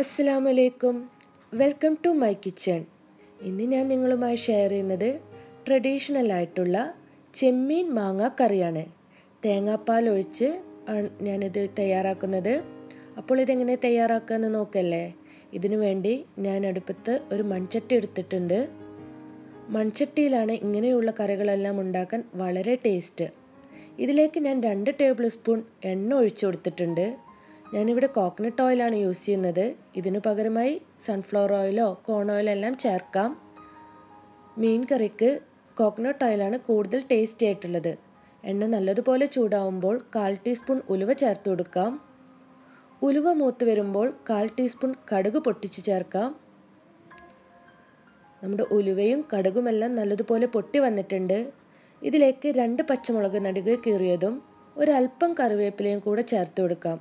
അസ്സാം വലൈക്കും welcome to my kitchen. ഇന്ന് ഞാൻ നിങ്ങളുമായി ഷെയർ ചെയ്യുന്നത് ട്രഡീഷണൽ ആയിട്ടുള്ള ചെമ്മീൻ മാങ്ങ കറിയാണ്. തേങ്ങാപ്പാൽ ഒഴിച്ച് ഞാനിത് തയ്യാറാക്കുന്നത്. അപ്പോൾ ഇതെങ്ങനെ തയ്യാറാക്കാമെന്ന് നോക്കല്ലേ? ഇതിനു വേണ്ടി ഞാൻ അടുപ്പത്ത് ഒരു മൺചട്ടി എടുത്തിട്ടുണ്ട്. മൺചട്ടിയിലാണ് ഇങ്ങനെയുള്ള കറികളെല്ലാം ഉണ്ടാക്കാൻ വളരെ ടേസ്റ്റ്. ഇതിലേക്ക് ഞാൻ രണ്ട് ടേബിൾ സ്പൂൺ എണ്ണ ഒഴിച്ചു കൊടുത്തിട്ടുണ്ട്. ഞാനിവിടെ കോക്കനട്ട് ഓയിലാണ് യൂസ് ചെയ്യുന്നത്. ഇതിനു പകരമായി സൺഫ്ലവർ ഓയിലോ കോൺ ഓയിലോ എല്ലാം ചേർക്കാം. മീൻ കറിക്ക് കോക്കനട്ട് ഓയിലാണ് കൂടുതൽ ടേസ്റ്റി ആയിട്ടുള്ളത്. എണ്ണ നല്ലതുപോലെ ചൂടാവുമ്പോൾ കാൽ ടീസ്പൂൺ ഉലുവ ചേർത്ത് കൊടുക്കാം. ഉലുവ മൂത്ത് വരുമ്പോൾ കാൽ ടീസ്പൂൺ കടുക് പൊട്ടിച്ച് ചേർക്കാം. നമ്മുടെ ഉലുവയും കടുകുമെല്ലാം നല്ലതുപോലെ പൊട്ടി വന്നിട്ടുണ്ട്. ഇതിലേക്ക് രണ്ട് പച്ചമുളക് നടുകെ കീറിയതും ഒരല്പം കറിവേപ്പിലയും കൂടെ ചേർത്ത് കൊടുക്കാം.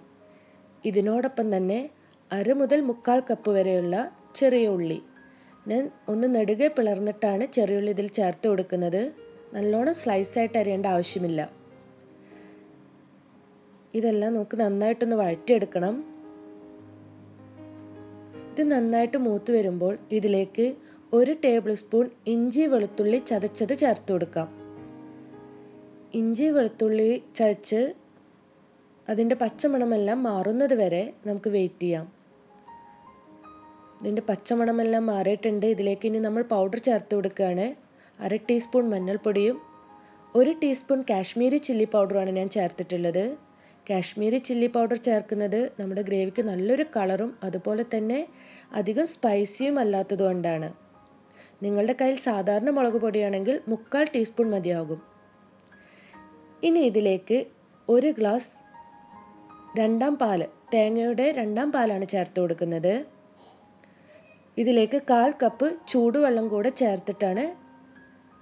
ഇതിനോടൊപ്പം തന്നെ അര മുതൽ മുക്കാൽ കപ്പ് വരെയുള്ള ചെറിയ ഉള്ളി. ഞാൻ ഒന്ന് നെടുകെ പിളർന്നിട്ടാണ് ചെറിയ ഉള്ളി ഇതിൽ ചേർത്ത് കൊടുക്കുന്നത്. നല്ലോണം സ്ലൈസായിട്ട് അരിയേണ്ട ആവശ്യമില്ല. ഇതെല്ലാം നമുക്ക് നന്നായിട്ടൊന്ന് വഴറ്റിയെടുക്കണം. ഇത് നന്നായിട്ട് മൂത്ത് വരുമ്പോൾ ഇതിലേക്ക് ഒരു ടേബിൾ സ്പൂൺ ഇഞ്ചി വെളുത്തുള്ളി ചതച്ചത് ചേർത്ത് കൊടുക്കാം. ഇഞ്ചി വെളുത്തുള്ളി ചതച്ച് അതിന്റെ പച്ചമണമെല്ലാം മാറുന്നത് വരെ നമുക്ക് വെയിറ്റ് ചെയ്യാം. ഇതിന്റെ പച്ചമണമെല്ലാം മാറിയിട്ടുണ്ട്. ഇതിലേക്ക് ഇനി നമ്മൾ പൗഡർ ചേർത്ത് കൊടുക്കുകയാണ്. അര ടീസ്പൂൺ മഞ്ഞൾപ്പൊടിയും ഒരു ടീസ്പൂൺ കാശ്മീരി ചില്ലി പൗഡറുമാണ് ഞാൻ ചേർത്തിട്ടുള്ളത്. കാശ്മീരി ചില്ലി പൗഡർ ചേർക്കുന്നത് നമ്മുടെ ഗ്രേവിക്ക് നല്ലൊരു കളറും അതുപോലെ തന്നെ അധികം സ്പൈസിയും അല്ലാത്തതുകൊണ്ടാണ്. നിങ്ങളുടെ കയ്യിൽ സാധാരണ മുളക് പൊടിയാണെങ്കിൽ മുക്കാൽ ടീസ്പൂൺ മതിയാകും. ഇനി ഇതിലേക്ക് ഒരു ഗ്ലാസ് രണ്ടാം പാൽ തേങ്ങയുടെ രണ്ടാം പാലാണ് ചേർത്ത് കൊടുക്കുന്നത്. ഇതിലേക്ക് കാൽ കപ്പ് ചൂടുവെള്ളം കൂടെ ചേർത്തിട്ടാണ്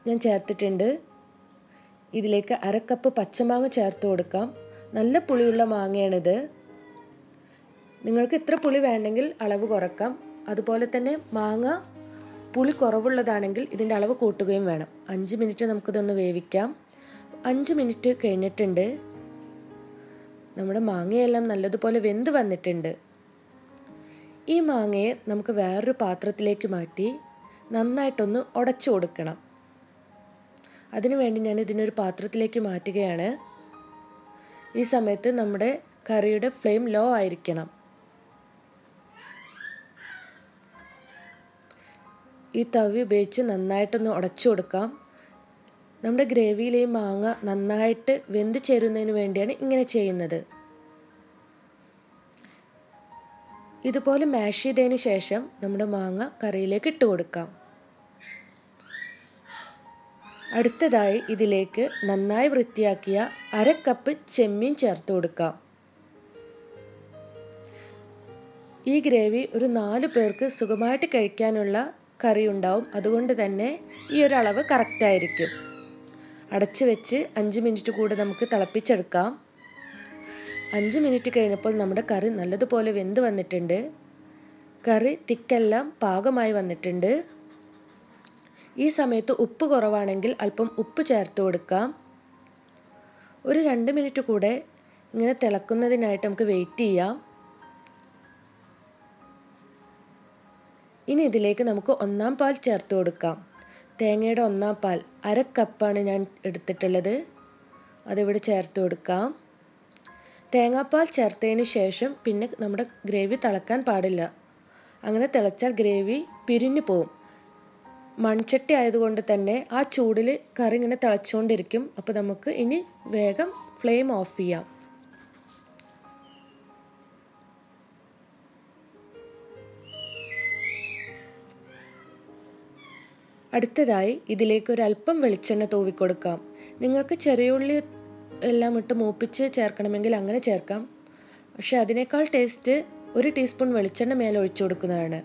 ഞാൻ ചേർത്തിട്ടുണ്ട്. ഇതിലേക്ക് അരക്കപ്പ് പച്ചമാങ്ങ ചേർത്ത് കൊടുക്കാം. നല്ല പുളിയുള്ള മാങ്ങയാണിത്. നിങ്ങൾക്ക് ഇത്ര പുളി വേണമെങ്കിൽ അളവ് കുറക്കാം. അതുപോലെ തന്നെ മാങ്ങ പുളി കുറവുള്ളതാണെങ്കിൽ ഇതിന്റെ അളവ് കൂട്ടുകയും വേണം. അഞ്ച് മിനിറ്റ് നമുക്കിതൊന്ന് വേവിക്കാം. അഞ്ച് മിനിറ്റ് കഴിഞ്ഞിട്ടുണ്ട്. നമ്മുടെ മാങ്ങയെല്ലാം നല്ലതുപോലെ വെന്ത് വന്നിട്ടുണ്ട്. ഈ മാങ്ങയെ നമുക്ക് വേറൊരു പാത്രത്തിലേക്ക് മാറ്റി നന്നായിട്ടൊന്ന് ഉടച്ചു കൊടുക്കണം. അതിനുവേണ്ടി ഞാൻ ഇതിനൊരു പാത്രത്തിലേക്ക് മാറ്റുകയാണ്. ഈ സമയത്ത് നമ്മുടെ കറിയുടെ ഫ്ലെയിം ലോ ആയിരിക്കണം. ഈ തവി ഉപയോഗിച്ച് നന്നായിട്ടൊന്ന് ഉടച്ചു കൊടുക്കാം. നമ്മുടെ ഗ്രേവിയിലെ ഈ മാങ്ങ നന്നായിട്ട് വെന്ത് ചേരുന്നതിന് വേണ്ടിയാണ് ഇങ്ങനെ ചെയ്യുന്നത്. ഇതുപോലെ മാഷ് ചെയ്തതിന് ശേഷം നമ്മുടെ മാങ്ങ കറിയിലേക്ക് ഇട്ട് കൊടുക്കാം. അടുത്തതായി ഇതിലേക്ക് നന്നായി വൃത്തിയാക്കിയ അര കപ്പ് ചെമ്മീൻ ചേർത്ത് കൊടുക്കാം. ഈ ഗ്രേവി ഒരു നാല് പേർക്ക് സുഖമായിട്ട് കഴിക്കാനുള്ള കറി ഉണ്ടാവും അതുകൊണ്ട് തന്നെ ഈ ഒരു അളവ് കറക്റ്റായിരിക്കും അടച്ചു വെച്ച് അഞ്ച് മിനിറ്റ് കൂടെ നമുക്ക് തിളപ്പിച്ചെടുക്കാം. അഞ്ച് മിനിറ്റ് കഴിഞ്ഞപ്പോൾ നമ്മുടെ കറി നല്ലതുപോലെ വെന്ത് വന്നിട്ടുണ്ട്. കറി തിക്കെല്ലാം പാകമായി വന്നിട്ടുണ്ട്. ഈ സമയത്ത് ഉപ്പ് കുറവാണെങ്കിൽ അല്പം ഉപ്പ് ചേർത്ത് കൊടുക്കാം. ഒരു രണ്ട് മിനിറ്റ് കൂടെ ഇങ്ങനെ തിളക്കുന്നതിനായിട്ട് നമുക്ക് വെയിറ്റ് ചെയ്യാം. ഇനി ഇതിലേക്ക് നമുക്ക് ഒന്നാം പാൽ ചേർത്ത് കൊടുക്കാം. തേങ്ങയുടെ ഒന്നാം പാൽ അര കപ്പാണ് ഞാൻ എടുത്തിട്ടുള്ളത്. അതിവിടെ ചേർത്ത് കൊടുക്കാം. തേങ്ങാപ്പാൽ ചേർത്തതിന് ശേഷം പിന്നെ നമ്മുടെ ഗ്രേവി തിളക്കാൻ പാടില്ല. അങ്ങനെ തിളച്ചാൽ ഗ്രേവി പിരിഞ്ഞു പോവും. മൺചട്ടി ആയതുകൊണ്ട് തന്നെ ആ ചൂടിൽ കറി ഇങ്ങനെ തിളച്ചുകൊണ്ടിരിക്കും അപ്പോൾ നമുക്ക് ഇനി വേഗം ഫ്ലെയിം ഓഫ് ചെയ്യാം. അടുത്തതായി ഇതിലേക്ക് ഒരു അല്പം വെളിച്ചെണ്ണ തൂവിക്കൊടുക്കാം. നിങ്ങൾക്ക് ചെറിയ ഉള്ളി എല്ലാം ഇട്ട് മൂപ്പിച്ച് ചേർക്കണമെങ്കിൽ അങ്ങനെ ചേർക്കാം. പക്ഷെ അതിനേക്കാൾ ടേസ്റ്റ് ഒരു ടീസ്പൂൺ വെളിച്ചെണ്ണ മേലെ ഒഴിച്ചു കൊടുക്കുന്നതാണ്.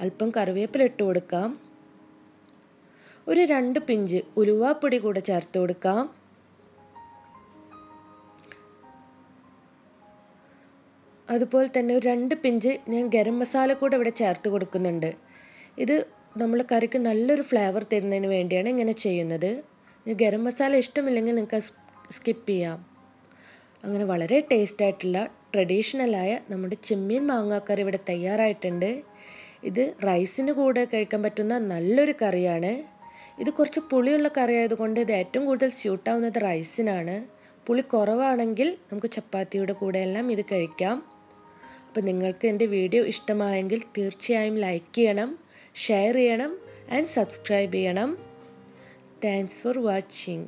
അല്പം കറിവേപ്പില ഇട്ട് കൊടുക്കാം. ഒരു രണ്ട് പിഞ്ച് ഉലുവാപ്പൊടി കൂടെ ചേർത്ത് കൊടുക്കാം. അതുപോലെ തന്നെ ഒരു രണ്ട് പിഞ്ച് ഞാൻ ഗരം മസാല കൂടെ ഇവിടെ ചേർത്ത് കൊടുക്കുന്നുണ്ട്. ഇത് നമ്മൾ കറിക്ക് നല്ലൊരു ഫ്ലേവർ തരുന്നതിന് വേണ്ടിയാണ് ഇങ്ങനെ ചെയ്യുന്നത്. ഗരം മസാല ഇഷ്ടമില്ലെങ്കിൽ നിങ്ങൾക്ക് സ്കിപ്പ് ചെയ്യാം. അങ്ങനെ വളരെ ടേസ്റ്റ് ആയിട്ടുള്ള ട്രഡീഷണലായ നമ്മുടെ ചെമ്മീൻ മാങ്ങാക്കറി ഇവിടെ തയ്യാറായിട്ടുണ്ട്. ഇത് റൈസിന് കൂടെ കഴിക്കാൻ പറ്റുന്ന നല്ലൊരു കറിയാണ്. ഇത് കുറച്ച് പുളിയുള്ള കറി ആയതുകൊണ്ട് ഇത് ഏറ്റവും കൂടുതൽ സ്യൂട്ടാവുന്നത് റൈസിനാണ് പുളി കുറവാണെങ്കിൽ നമുക്ക് ചപ്പാത്തിയുടെ കൂടെ എല്ലാം ഇത് കഴിക്കാം. അപ്പോൾ നിങ്ങൾക്ക് എന്റെ വീഡിയോ ഇഷ്ടമായെങ്കിൽ തീർച്ചയായും ലൈക്ക് ചെയ്യണം. ഷെയർ ചെയ്യണം ആൻഡ് സബ്സ്ക്രൈബ് ചെയ്യണം. Thanks for watching